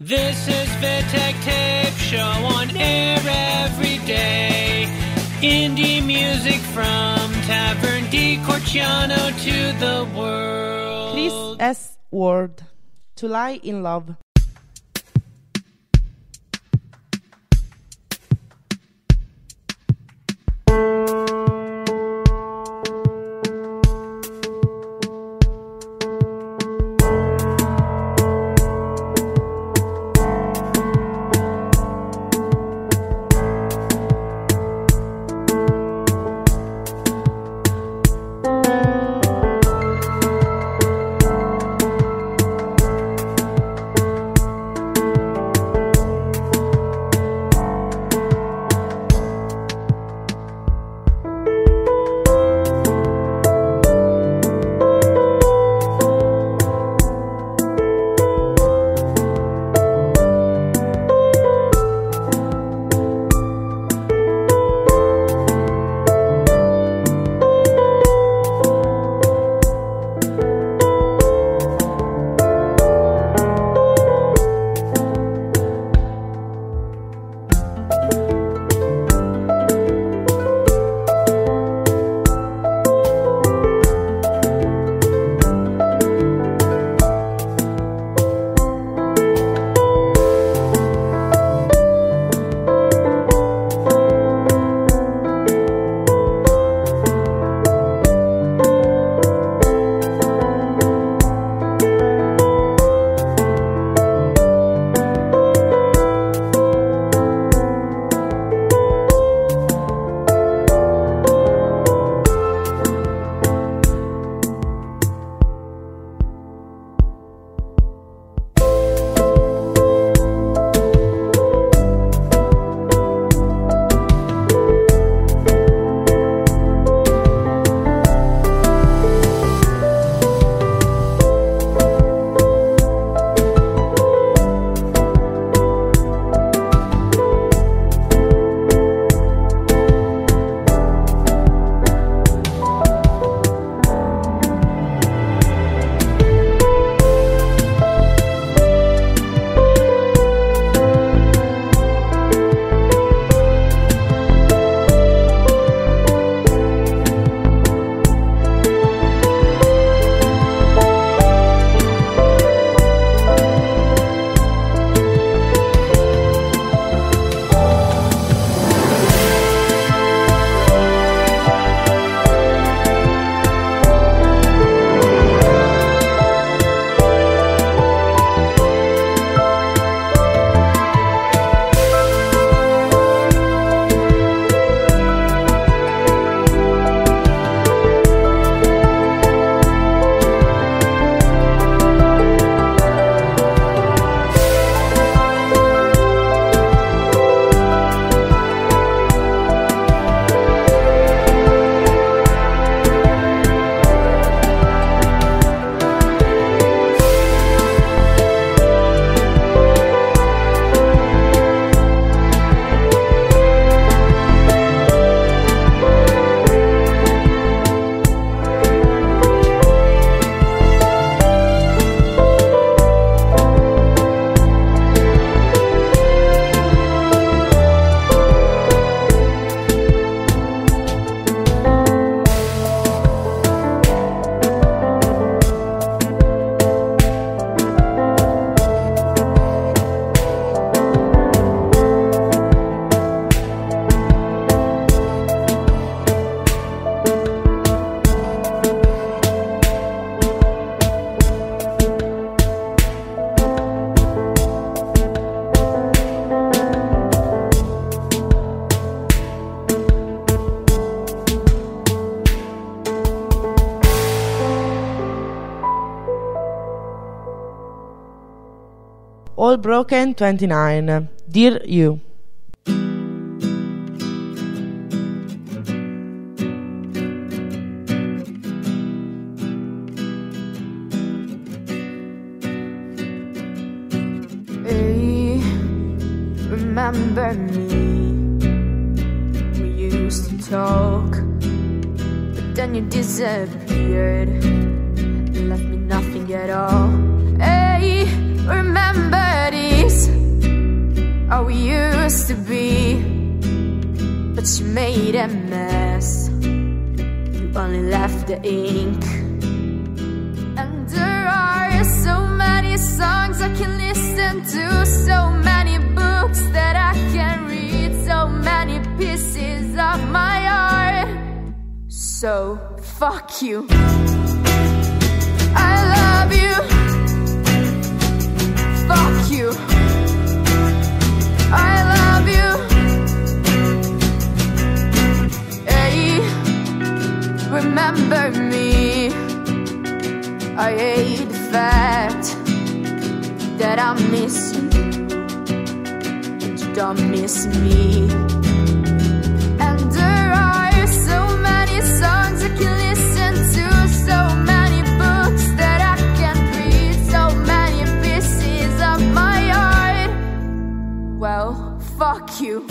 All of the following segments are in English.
This is Vittek Tape Show on air every day. Indie music from Taverne di Corciano to the world. Chris S. Ward. To lie in love. Broken 29. Dear You. Remember me? We used to talk, but then you disappeared and left me nothing at all. To be, but you made a mess. You only left the ink. And there are so many songs I can listen to, so many books that I can read, so many pieces of my art. So fuck you. I love you. Remember me. I hate the fact that I miss you and you don't miss me. Fuck you.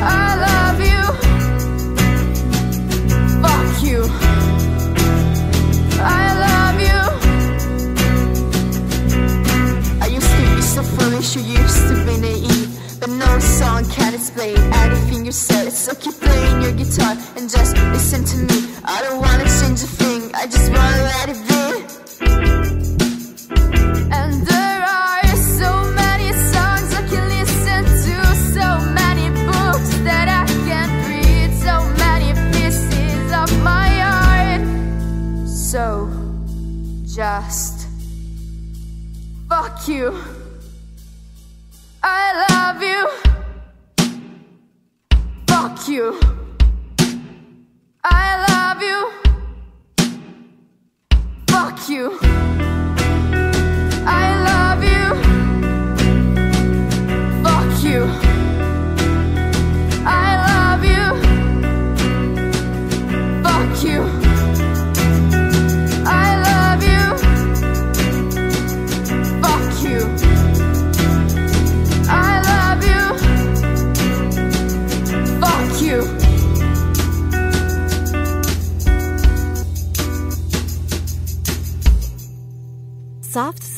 I love you. Fuck you. I love you. I used to be so foolish, you used to be naive. But no song can explain anything you said. So keep playing your guitar and just listen to me. I don't wanna change a thing, I just wanna let it be. Just fuck you. I love you. Fuck you. I love you. Fuck you.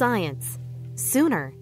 Science. Sooner.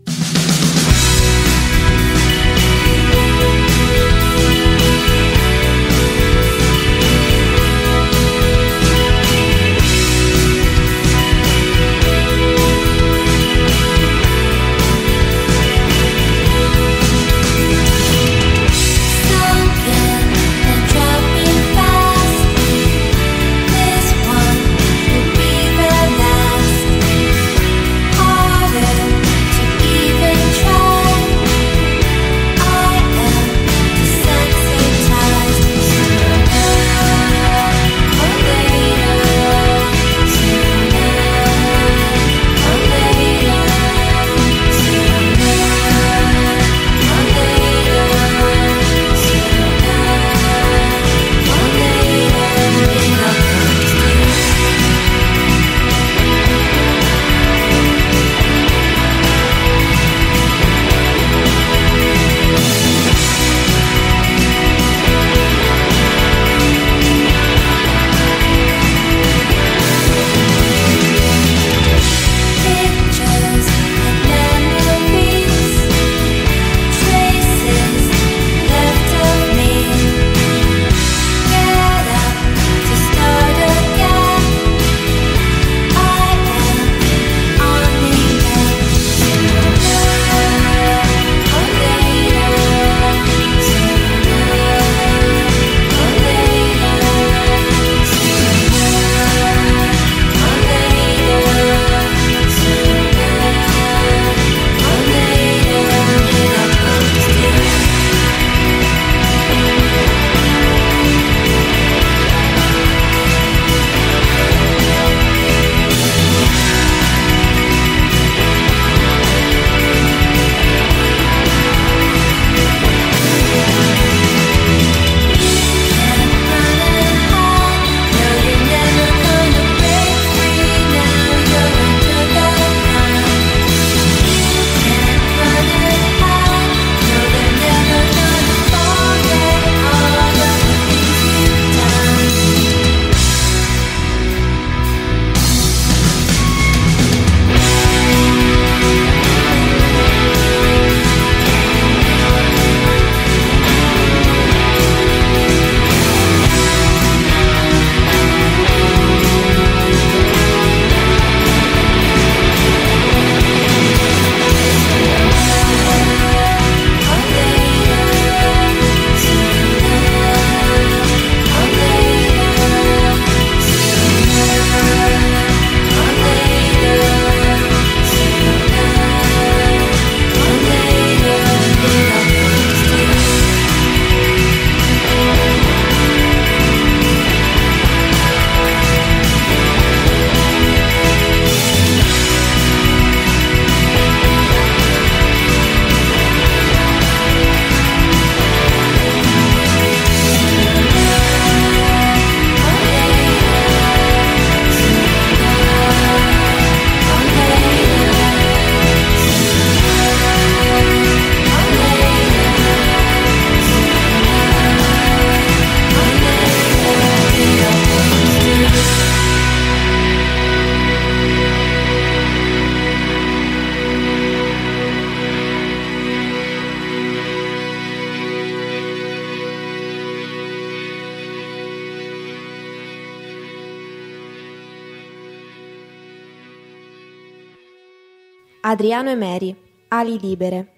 Adriano e Mary, Ali libere.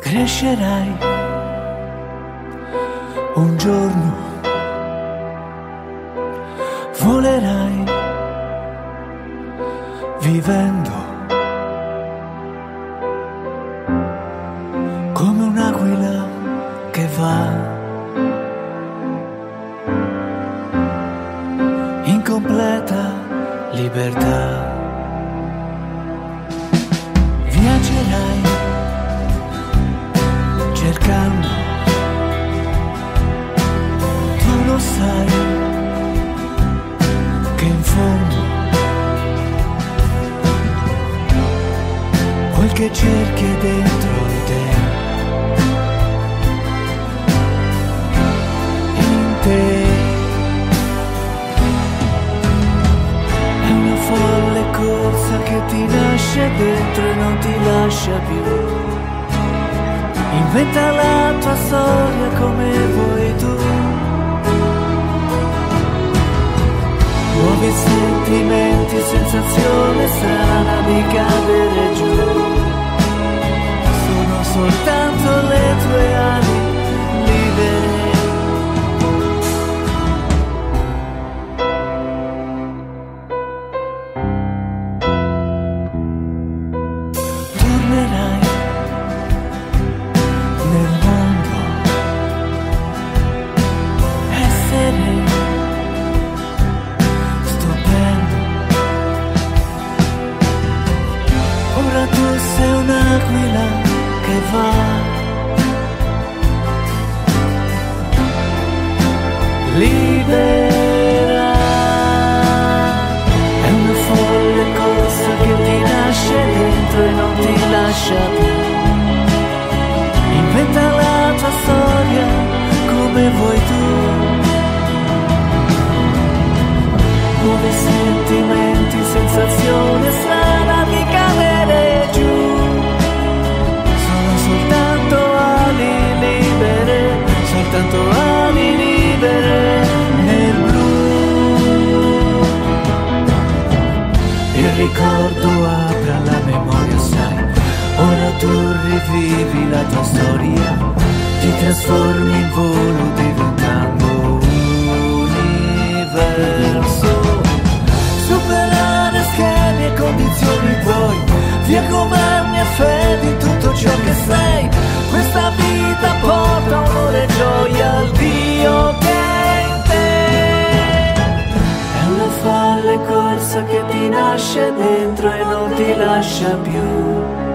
Crescerai un giorno, volerai vivendo rivivi la tua storia, ti trasformi in volo diventando universo. Superare schemi e condizioni puoi, via governi e fedi tutto ciò che sei. Questa vita porta onore e gioia al Dio che è in te. È una folle corsa che ti nasce dentro e non ti lascia più.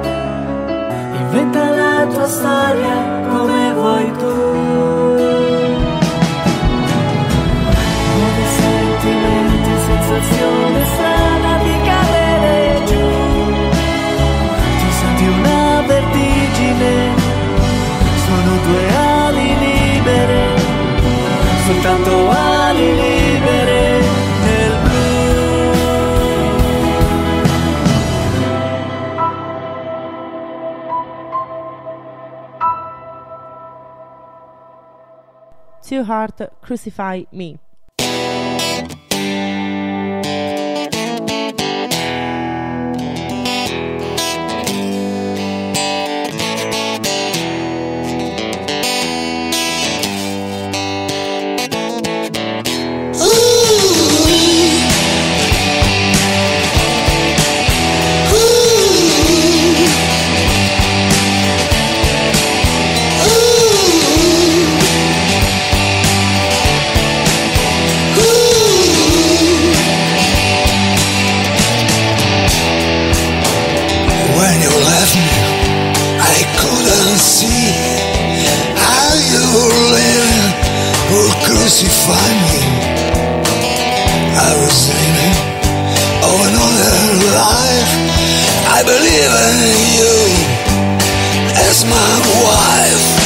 Inventa la tua storia come vuoi tu. Nuovi sentimenti, sensazione strana di cadere giù. Ti senti una vertigine, sono due ali libere, soltanto ali libere 2hurt Crucify Me. Crucify me. I was dreaming of another life. I believe in you as my wife.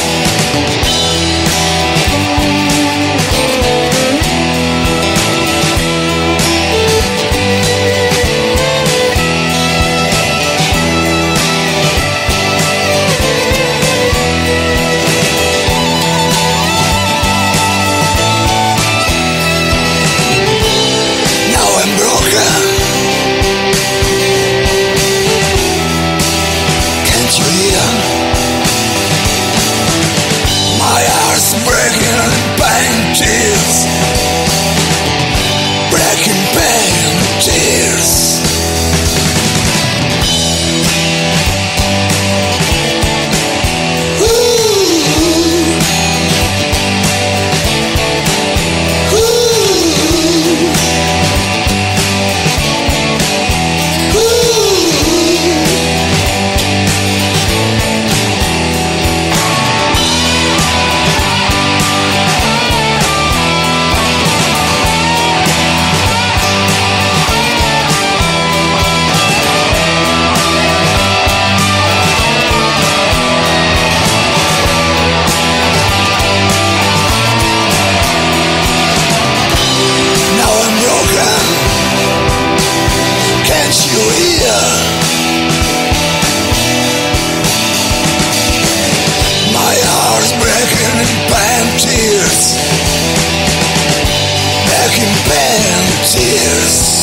Pain, tears.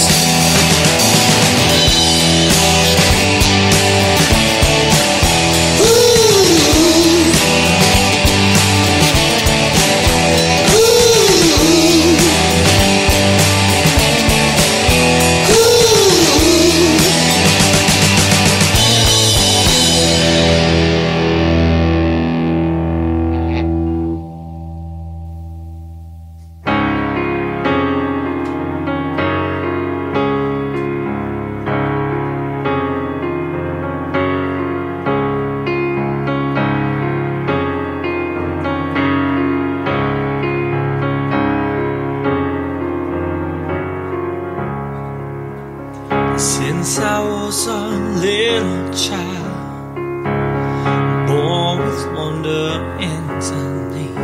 With wonder and need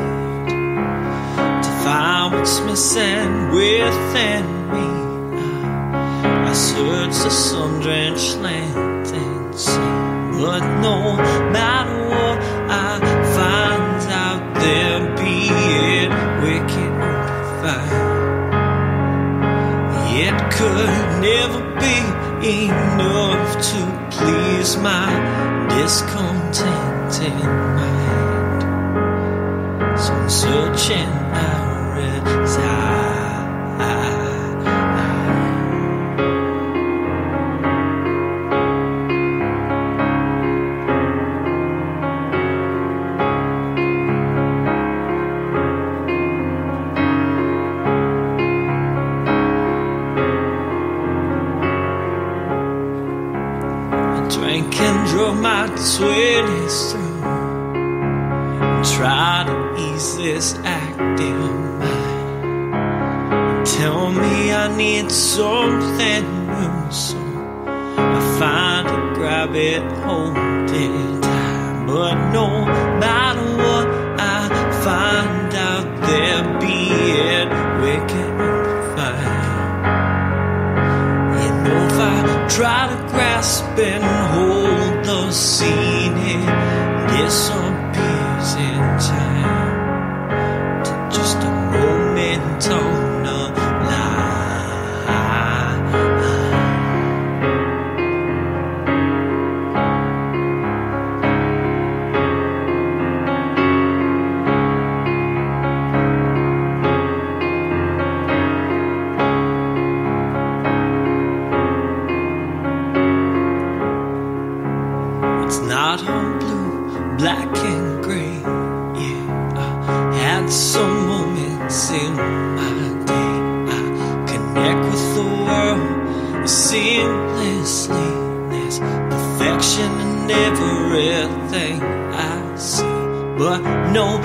to find what's missing within me. I, I search the sun-drenched land and sea, but no matter what I find out there, be it wicked or divine. It could never be enough to please my discontented mind. I'm searching, drank and drove my twenties through tried to ease this active mind. Tell me I need something new, so I find it, grab it, hold it tight. But no matter what I find out there, be it wicked or fine. You know, if I try to grasp and hold the scene, it disappears time to just a moment on But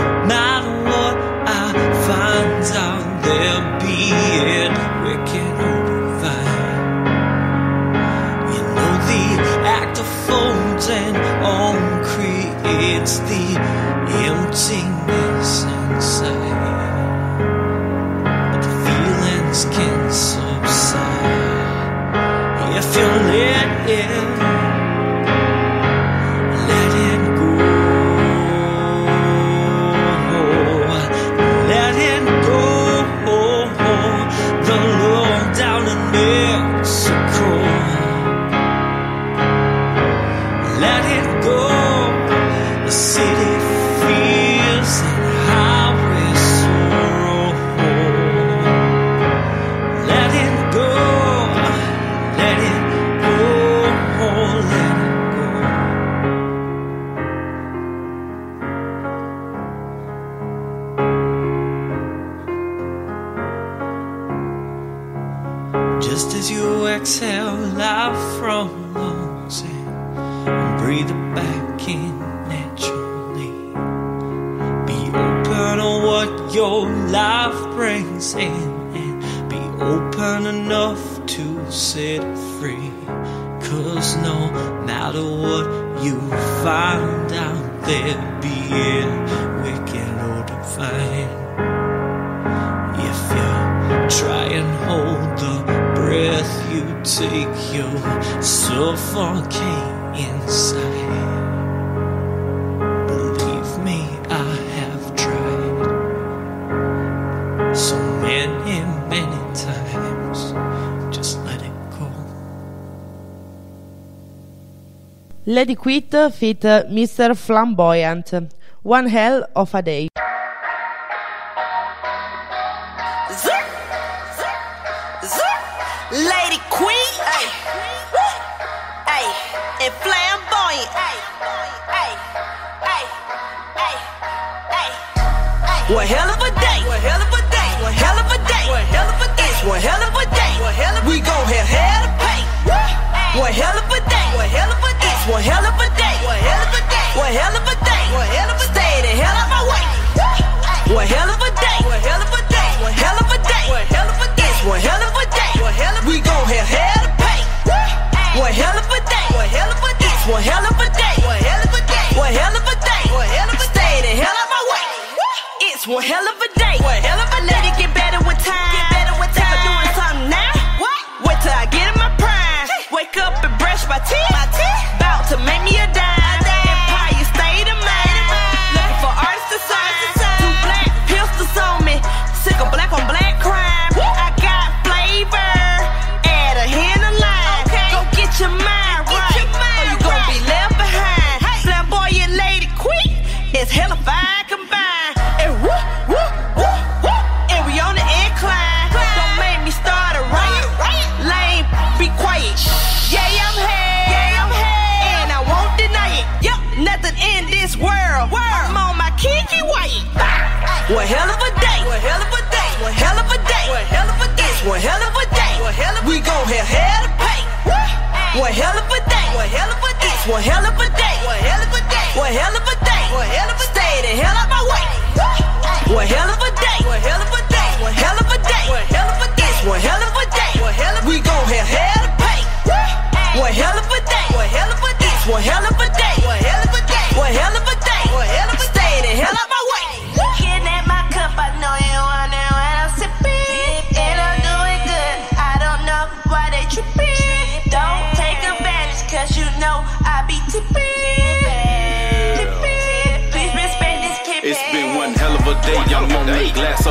take, you'll suffocate inside. Believe me, I have tried so many, many times. Just let it go. Lady Queet fit Mr. Flamboyant. One hell of a day. One hell of a day, one hell of a day, one hell of a day, one hell of a day, one hell of a day. We gon' have hell to pay. One hell of a day, one hell of a day, one hell of a day, one hell of a day, one hell of a day, One hell of a day. One hell of a day. One hell of a day. One hell of a day. One hell of a day. We gon' have hell to pay. One hell of a day. One hell of a day. One hell of a day. One hell of a day. One hell of a day. One hell of a stay the hell out my way. One hell of a day. One hell of a day.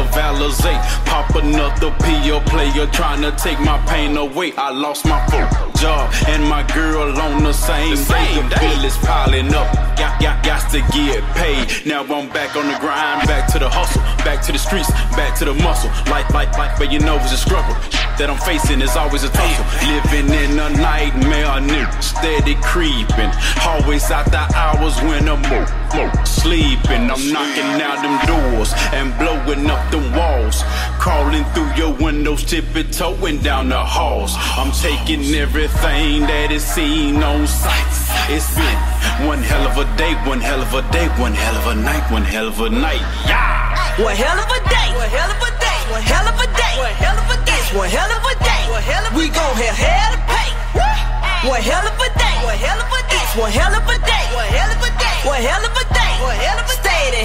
Alizé. Pop another PO player trying to take my pain away. I lost my full job and my girl on the same day. The bill is piling up. Got, got, got to get paid. Now I'm back on the grind, back to the hustle, back to the streets, back to the muscle. Life, life, life, but you know it's a struggle. That I'm facing is always a tussle. Living in a nightmare, nigga. Steady creeping. Always out the hours when I'm mo- mo- sleeping. I'm knocking out them doors and blowing up them walls. Crawling through your windows, tippy toeing down the halls. I'm taking everything that is seen on sight. It's been one hell of a day, one hell of a day, one hell of a night, one hell of a night. Yeah! One hell of a day. One hell of a day. One hell of a day. One hell of a day. It's one hell of a day. One hell of we gon' have hell to pay. One hell of a day. One hell of a day. One hell of a day. One hell of a day. One hell of a day. One hell of a stay the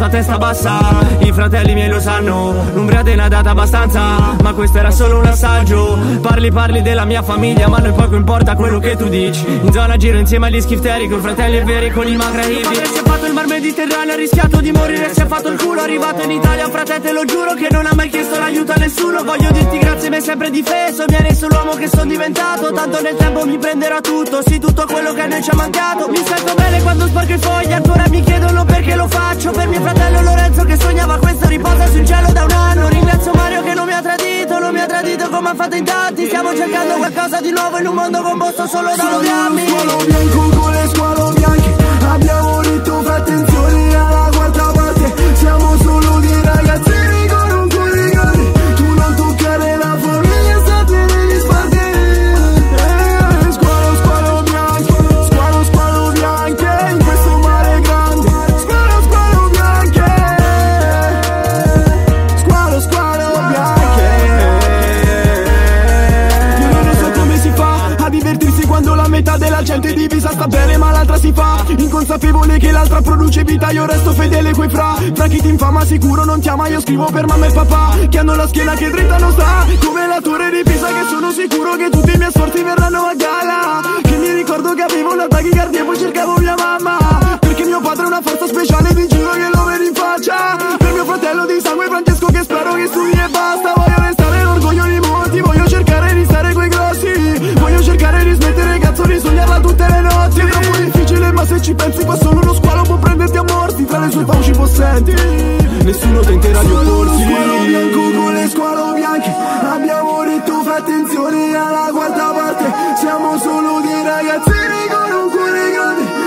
hai camminato a testa bassa. I fratelli miei lo sanno L'Umbriate ne ha data abbastanza. Ma questo era solo un assaggio. Parli parli della mia famiglia Ma noi poco importa quello che tu dici. In zona giro insieme agli schifteri Con fratelli veri con i magra hippie Mio padre si è fatto il mar Mediterraneo Ha rischiato di morire Si è fatto il culo Arrivato in Italia. Frate te lo giuro Che non ha mai chiesto l'aiuto a nessuno. Voglio dirti grazie mi hai sempre difeso Mi hai reso l'uomo che sono diventato. Tanto nel tempo mi prenderò tutto Sì tutto quello che a noi ci ha mancato. Mi sento bene quando sporco i fogli Ancora mi chiedono perché lo faccio. Per mio fratello Lorenzo che sognava questo riposa sul cielo da un anno. Ringrazio Mario che non mi ha tradito Non mi ha tradito come ha fatto in tanti. Stiamo cercando qualcosa di nuovo In un mondo composto solo da ologrammi Squalo bianco con le squalo bianche. Abbiamo detto fai attenzione fa Inconsapevole che l'altra produce vita io resto fedele quei fra. Fra chi ti infama sicuro non ti ama io scrivo per mamma e papà Che hanno la schiena che dritta non sta. Come la torre di Pisa che sono sicuro che tutti i miei sforzi verranno a gala. Che mi ricordo che avevo la tachicardia e poi cercavo mia mamma. Perché mio padre è una forza speciale vi giuro che lo vedo in faccia. Per mio fratello di sangue Francesco che spero che studi e basta. Voglio restare l'orgoglio di molti Voglio cercare di stare coi grossi. Voglio cercare di smettere cazzo di sognarla tutte le notti Ma se ci pensi qua solo uno squalo può prenderti a morti. Tra le sue fauci possenti Nessuno tenterà di opporsi squalo bianco con le squalo bianche. Abbiamo detto fai attenzione alla quarta parte. Siamo solo dei ragazzini con un cuore grande